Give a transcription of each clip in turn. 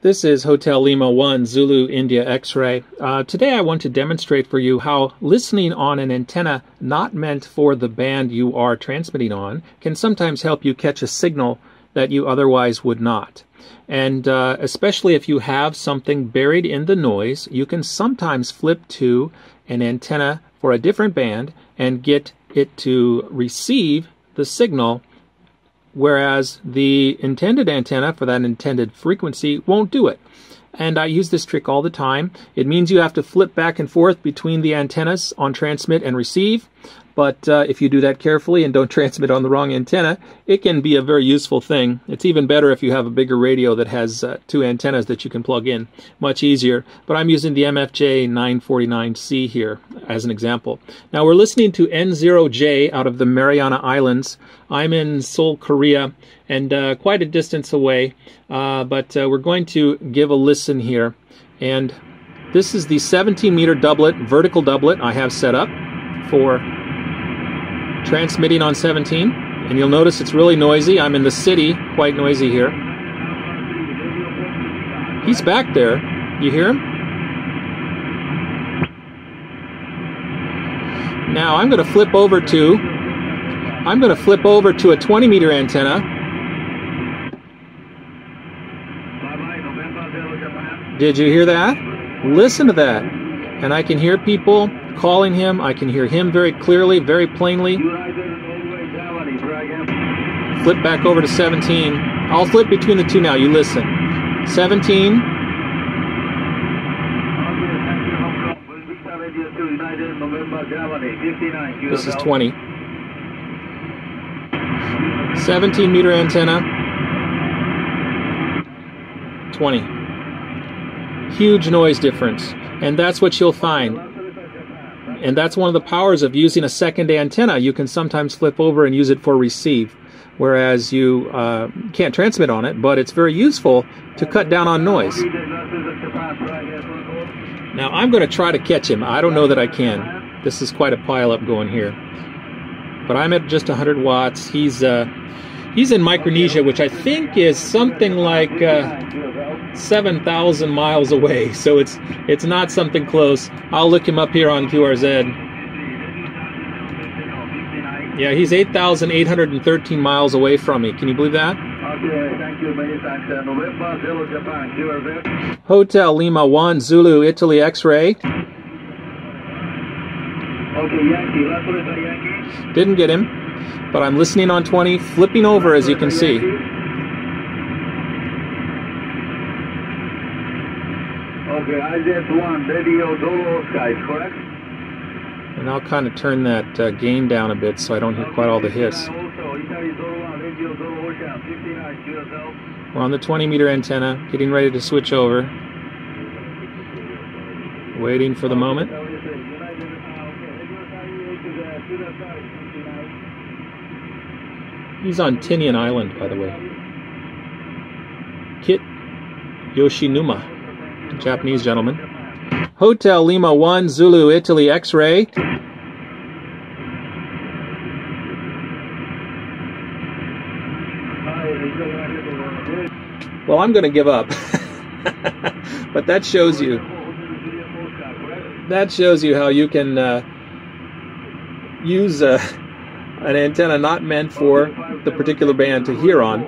This is Hotel Lima 1 Zulu India X-ray. Uh, today I want to demonstrate for you how listening on an antenna not meant for the band you are transmitting on can sometimes help you catch a signal that you otherwise would not. And uh, especially if you have something buried in the noise, you can sometimes flip to an antenna for a different band and get it to receive the signal whereas the intended antenna for that intended frequency won't do it. And I use this trick all the time. It means you have to flip back and forth between the antennas on transmit and receive. But uh, if you do that carefully and don't transmit on the wrong antenna, it can be a very useful thing. It's even better if you have a bigger radio that has uh, two antennas that you can plug in. Much easier. But I'm using the MFJ 949C here as an example. Now we're listening to N0J out of the Mariana Islands. I'm in Seoul, Korea, and uh, quite a distance away. Uh, but uh, we're going to give a listen here. And this is the 17 meter doublet, vertical doublet I have set up for transmitting on 17 and you'll notice it's really noisy. I'm in the city, quite noisy here. He's back there. You hear him? Now I'm going to flip over to I'm going to flip over to a 20 meter antenna. Did you hear that? Listen to that. And I can hear people calling him. I can hear him very clearly, very plainly. Flip back over to 17. I'll flip between the two now. You listen. 17. This is 20. 17 meter antenna. 20. Huge noise difference. And that's what you'll find. And that's one of the powers of using a second antenna. You can sometimes flip over and use it for receive, whereas you uh, can't transmit on it, but it's very useful to cut down on noise. Now I'm going to try to catch him. I don't know that I can. This is quite a pileup going here. But I'm at just 100 watts. He's uh, he's in Micronesia, which I think is something like uh, 7,000 miles away. So it's it's not something close. I'll look him up here on QRZ. Yeah, he's 8,813 miles away from me. Can you believe that? Okay, thank you. Many thanks. November Zulu Japan, QRZ. Hotel Lima 1 Zulu Italy X-ray. Okay, Yankee. Didn't get him, but I'm listening on 20, flipping over as you can see. Okay, IZ1, Radio Sky, correct? And I'll kind of turn that uh, gain down a bit so I don't hear quite all the hiss. Also, Italy Zulu 1, Radio Zulu Ocean, 59, QSL. We're on the 20 meter antenna, getting ready to switch over. Waiting for the moment. He's on Tinian Island, by the way. Kit Yoshinuma, Japanese gentleman. Hotel Lima 1 Zulu Italy X-ray. Well, I'm going to give up. but that shows you that shows you how you can uh, use uh, an antenna not meant for the particular band to hear on.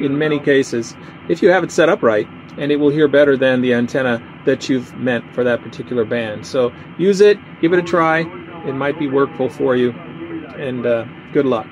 In many cases if you have it set up right and it will hear better than the antenna that you've meant for that particular band. So use it give it a try. It might be workful for you and uh, good luck